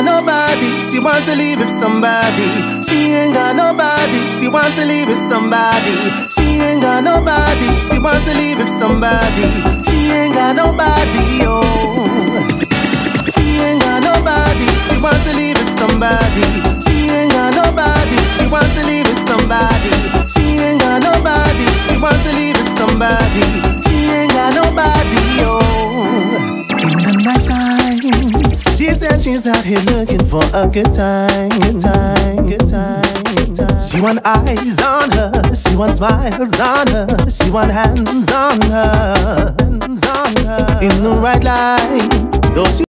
got nobody, she wants to leave with somebody. She ain't got nobody, she wants to leave with somebody. She ain't got nobody, she wants to leave with somebody. She ain't got nobody, oh. She ain't got nobody, she wants to leave with somebody. She ain't got nobody, she wants to leave with somebody. She ain't got nobody, she wants to leave with somebody. She's out here looking for a good time, good time, good time, good time. She want eyes on her, she want smiles on her, she want hands on her, hands on her. In the right line, though she